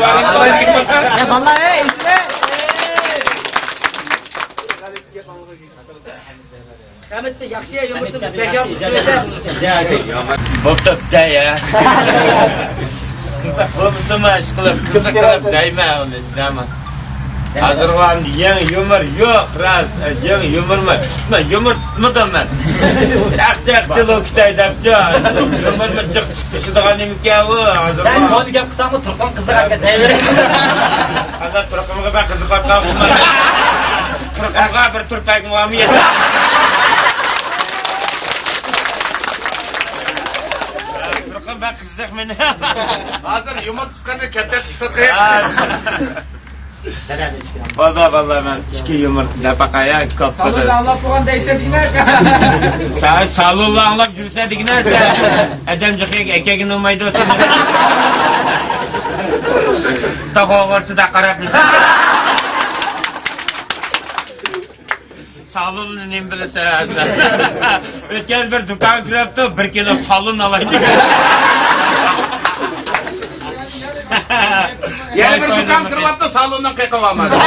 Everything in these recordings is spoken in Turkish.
Vallahi ismi. Rahmetli yaxshiya yumurta besh olti bo'pti ya bo'pti mash qilib qiziq qilib dayma uni hozirgi yang yumur yo'q ras yang yumurma tutma yumur tutmadim man chaq chaq tilokitay dabcha yumurma jiq chiqishadigan ekan u hozir Sen bunu gap qilsam turqon qiziq aka deyver. hozir turqimga bir qiziqib qoldim turqimga bir turpagim olmay turqim ben qiziq meni. Hozir yumur tutganda katta chiqib База база мен ички юмур напакая капкады. Салула аңлап болгон дейсе дигине. Сай салула аңлап жүрсө дигине. Адам жыхек экегин умайды болсо. Тагогорсу да нем дүкан 1. salondan qaytolmadim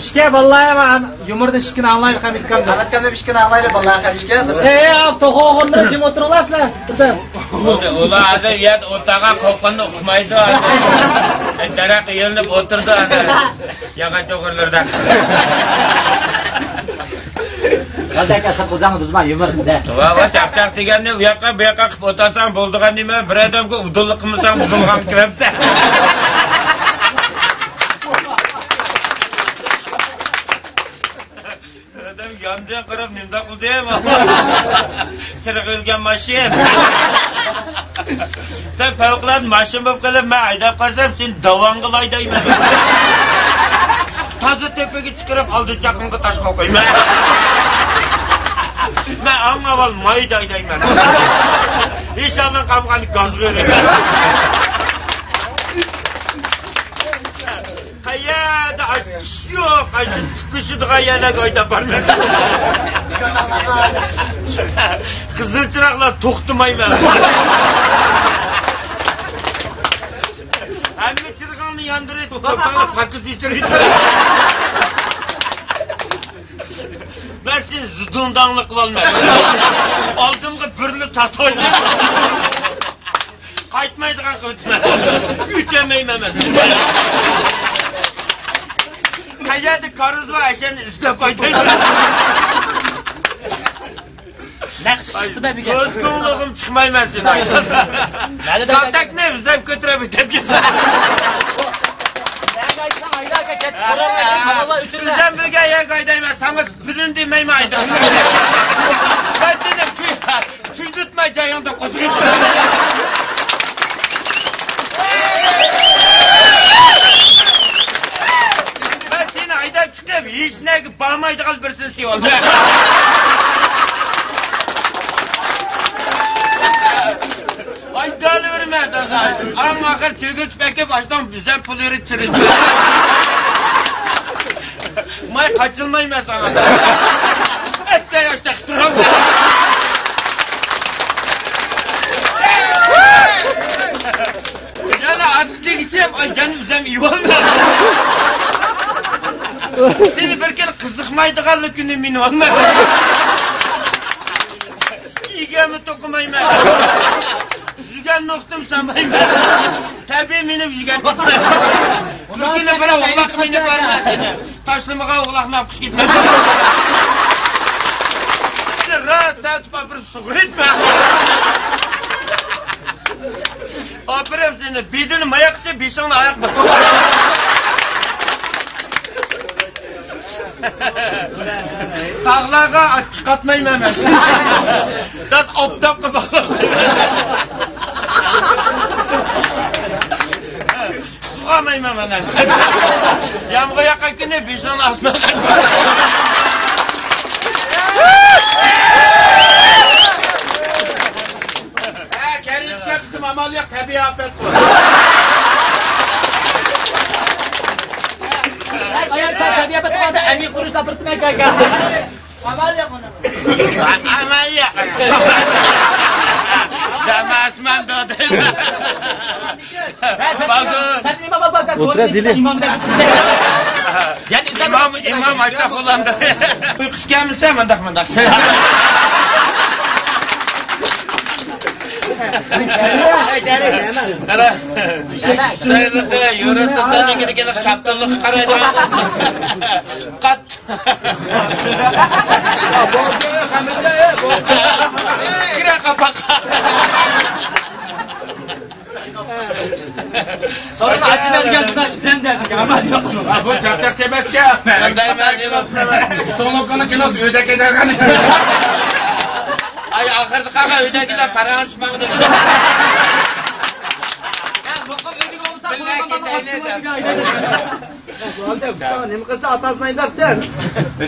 ishga ballarga man yumurni ishkini anglaylik ham ikkanda aytganda ishkini anglaylik ballarga ishga ey to'g'og'inda jim o'tiraverasizlar birdan ular hozir yat o'rtaga qo'qqanni uqmaydi daraxt yilinib o'tirdi yog'och o'g'irlarda Qanday kasab qilsam bizman yumurda. Va va chaqchaq deganda u yoqqa bu yoqqa qilib o'tasan bo'ldigan nima bir odamga udullik qilmasang udulg'an kiribdi. Adam yondan qarab nimda qildi ham. Chiriq mashina mashin. Sen favqulodda mashin bo'lib qolib, men haydab qolsam, sen davonga haydayman. Toza tepaga chiqarib oldi chaqimga tosh qo'ymayman. Ben ang avval mayda haydayman. İnşallah qamqan gaz veraman. Qayerda ish yo'q, ayni chiqishadigan yerlarga haydab bormayman. Qizil chiroqlar to'xtamayman. Hamma chiroqni yondirib, to'xtamay pakiz ichirib. Ben seni zıdındanlık olmadım. Aldığımda birli tatoydu. Kaytmaydıgan kızma. Üçemeyim hemen. Kayada karız var eşeni üstüne koydum. Naqsh chiqdi be biga. Göz kumluğum çıkmayım ben seni. Kaltak ne bizden götürebilir tepki. Bizden birge yer kaydayım sana birin demeyim ayda. Ben dedim ki tüy tutmayacağın yanında kusur. Ben seni ayda çıkıp hiç ne bağmaydı kal birsin siyon. Aydalı verme da Ama akıl çögül tüpeki baştan bize pul verip kaçılmayım ben sana. Ette yaşta kıtıram. Yani artık ay canım üzem iyi olmuyor. Seni bir kere kızıkmaydığı günü min olmuyor. İgemi dokumayım ben. Yügen noktum sanmayım ben. Tabii benim yügen tutmayım. Türkiye'yle bana oğlak beni vermez tashlamaga uxlab kichkina bir sug'ritma opirim seni bedini mayoq qilsa аяқ oyoq tog'larga ot chiqotmayman man zat obdobga bog'lamayman Yağmur yakan güne beşini asma. Ha, Kerim'le bizim ameliyat tabii afet bu. Tabiat betul ami qurish topirtmay kaka. Amal yo'q buni. Aman ya. Damasman dodayım. Otura dili. Yani İmam, imam ayta kullandı. Uykusu gelmişse mandak mandak. Ara. Sayılıkta yurası tane gidi gidi şaptırlık karaydı. Kat. Kira kapak. Sonra da acı vergen sen derdin ki ama yok. Bu çarçak tebeske. Ben de ben Solukunu kilosu ödek eder hani. Ay ahırda kaka ödekiler para açmadı.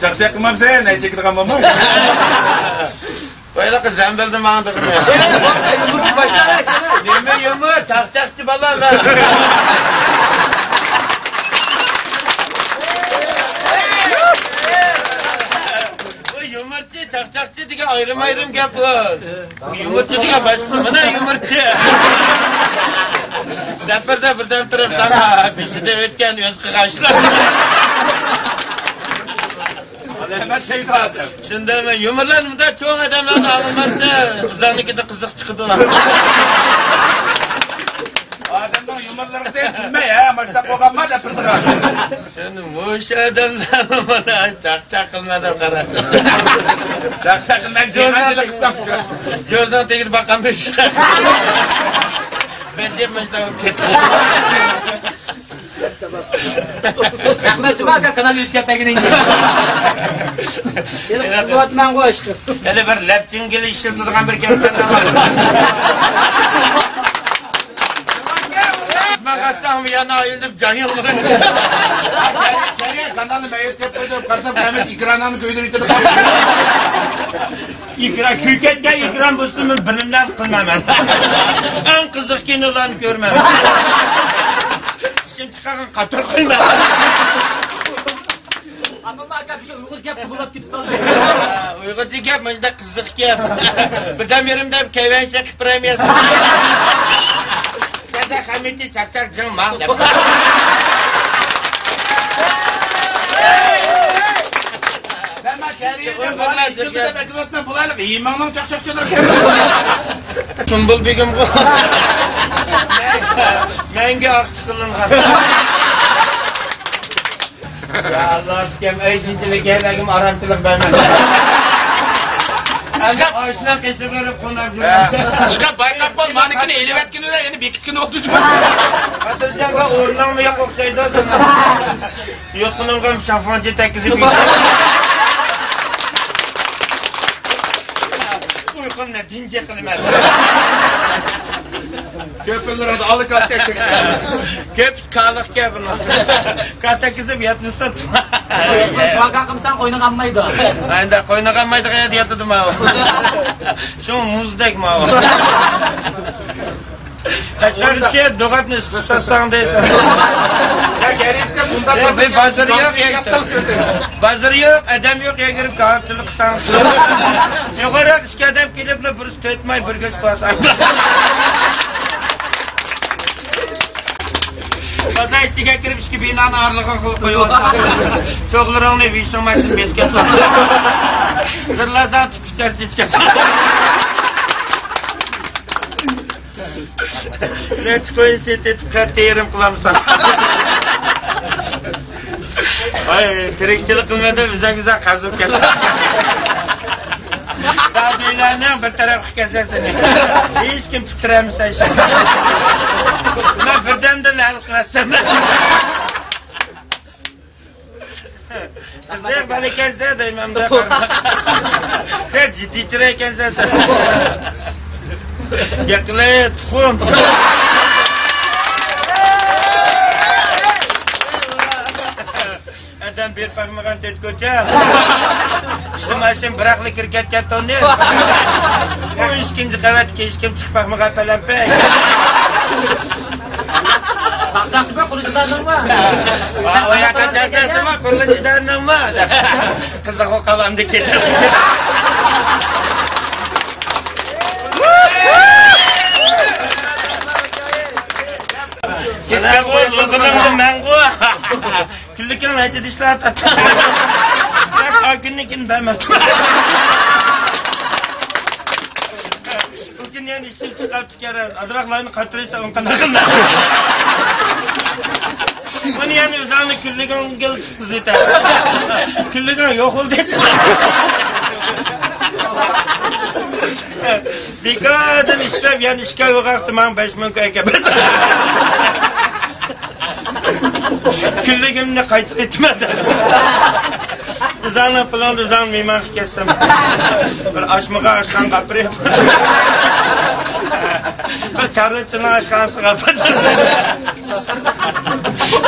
Çarçak kımam sen. Ne çekti kımam mı? Böyle kız zembildi mandırım ya. Yemin yumur, çakçakçı bala ben. Bu yumurtçı, çakçakçı diye ayrım ayrım. Bu yumurtçı diye mı ne yumurtçı? Zepirde birden turib sana peşinde ötken öz kıkaşlar. Hemen şey kaldı. Shunda men yumurlanimda cho'ng odamlarni almasa, bizlarnikida qiziq chiqdi. Shuni o'sha odamlarni mana chaqchaq qilmadi qara. Çarçakından cihancılık İslamcı. Ko'zdan tegib boqqanda ishlar. Ben deb mana ketdi. Rahmat Cumaka kanal yutgatdagining. Quvvatman qo'shdi. Hele bir ishlatib turgan bir gaplarni Maqasam yana ayıldım can yolları. Geriye kanalı meyit yapıyordum. Kasım Mehmet ikrananı köyden itirip İkram küketken ikram bulsun bilimler kılmam ben. en kızık kinolarını görmem. Şimdi çıkan katır kılmam. Amma maka bir şey uyg'ur gap bulab ketib qoldi. Uyg'urcha gap menda qiziq gap. Berimda kayvancha qilib premiyasi. Hamiti chaqchaq jim mal. Ben bak geriye de Uygurlar bana içildi de bekletme bulalım. İmanla çakçakçılar geldi. Sumbul begim bu. Menga oq chiqilgan. Ya Allah kim ayşinchilik gelagim aramchilik bermadi. Anda chiqib bayqab qo'y manikini elayotganida endi bekitgin o'qituvchi bo'ldirjanga o'rningga o'xshaydi yo'tqinimga shafonchi takkizib uyqumni tinch qilmadi Köprüler adı alık asker çekti. Ko'p kaliq gapini. Katakizib yotmasa. Shunaqa qilsam qo'yni qammaydi. Endi qo'ynagan maydiga yotdim ma. Shu muzdek ma. Qashqar ichi do'gatni istasang deysan. Ya geriye de bundan Ya bir bazarı yok ya. Bazarı yok, adam yok ya girip kahapçılık qilsang. Yuqori ishga adam kelib, bir to'tmay birga chiqasan. Toza ichiga kirib ishki binani orlig'i qilib qo'yyosan. Cho'g'lirongni vishing mashin besga sol. Zirlardan tutishlar ichga sol. Net qo'yin setet qatta yerim qilamsan. Ay, tirikchilik qilmada bizangizdan qazib ketadi. Dadiylarni bir taraf qilib kesasan. Hech kim titramisan. Men birdan qilmasdan sizlar ham bal ekansan deyman sen jiddiychiroq ekansan sen. Gapinglar tuxum adam berparmagan tetko'cha ishlamashim biraqli kirkatgan tonni u ikkinchi qavatga hech kim chiqpaqmagan palampay تعتبر كل شيء دار نما ويا تعتبر تما كل شيء دار نما قصدك هو كلام دكتور Kechga qo'y, o'g'limni mangu. Kunlikini necha dishlatdi. Ben günlükini vermem. Bugün yani işim çıkartıp kere azraklarını katırıysa on kadar kılma. Bunu yani üzerine küllikin gel çıktı zaten. Küllikin yok oldu. Bir kadın işlev yani işgal yok artık ben beş bin koy kebez. Külligimni qaytib etmadi. Üzerine falan üzerine mimar kessem. Bir aşmağa aşkan kapırıp. Bir çarlıçına aşkansı kapırıp.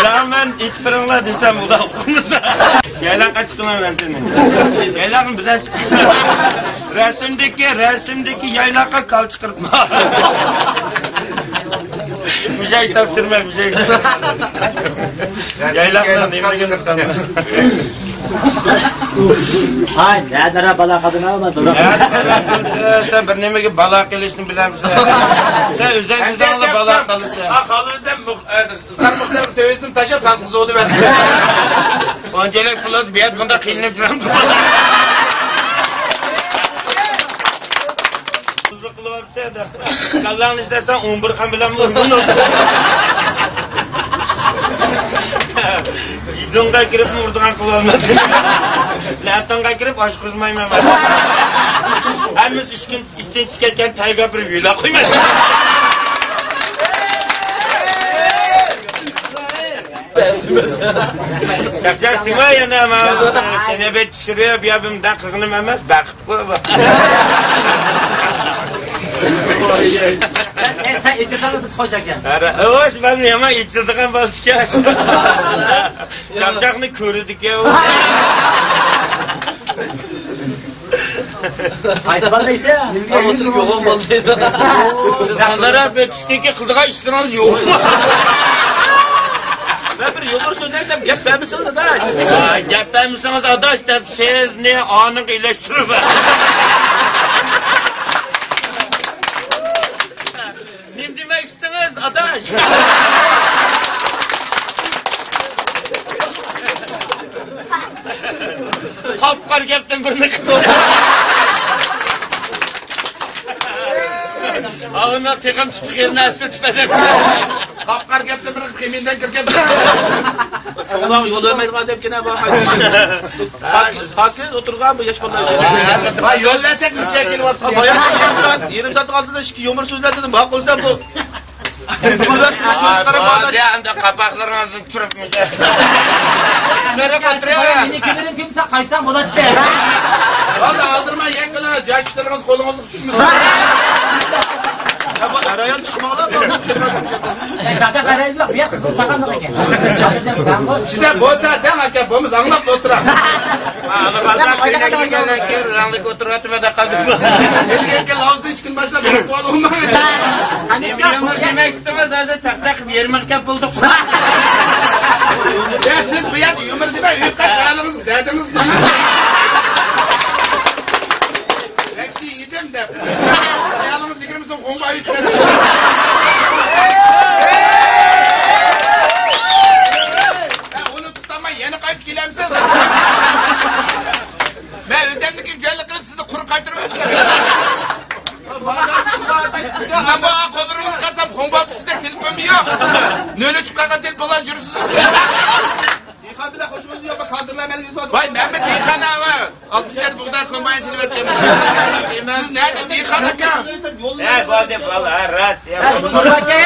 Rağmen itfirinler desem ulan okumasa. Yaylan kaçkına ben seni. Yaylakın bize Resimdeki, resimdeki yaylaka kal çıkartma. bir şey tavsırma, bir şey. Yaylakla neyime göndersen. Ay ne dara bala kadına olmaz. Dur. sen bir nemege bala qilishni bilamsan. Sen o'zingizdan bala qilishsan. Ha kalırdan ıskar muhtemelen tövbesini taşıp sansız oldu ben. Oncelik plus bir yat bunda qiynalib turam. Tuzlu qilyapsan da. Kallangni ishlasan 11 ham bilan buni. Idonga kirib murdigan qilolmadim. Latonga kirib osh qizmayman. Hammamiz ish kun ishdan chiqayotgan tayga bir yo'la qo'ymaydi. Çakçak çıkma yana seni bir düşürüyor bir abimden kıkınım emez bakıt bu. Sen sen içirsen biz hoş ekan. Ara, hoş ben yama içirdiğim baltık ya. Çakçakını körüdük ya. Oturup yoğun baldıydı. Sanlara bekişteki kıldığa iştiriniz yok mu? Ben bir yolur sözlersem gep ben misiniz da? Gepten misiniz adaş dep siz ne anık iyileştirir Nim demek istemez adaş. Kapkar gepten birini kıldı. Ağına tekam tutuk yerine asır tüfedem. Kapkar gepten birini kıymenden kırken Allah yol vermeydiğine deyip yine bak. Hakkı oturgan bu yaş bana. Ha yol verecek mi çekil vatsın? Bayağı yarım saat, yarım saat kaldı da şu yomur sözler dedim. Bak o yüzden bu. Endi qapoqlaringizni tushiribmiz. Menikilarim kimsa qaytsam bo'ladi. Hozir hozirman yakkala jakishlaringiz qo'lingizga tushmadi. Arayon chiqmoqlar. aka qaraydilar bu yoqqa chaqandoq ekan juda bo'lsa dam aka bo'lmasa anglab o'tiramiz kelgandan keyin ranlik o'tiryaptimada qoldim elga og'zini ikki kun boshlab demak istimiz hozir chaqchaq bermaqqa bo'ldi. ya.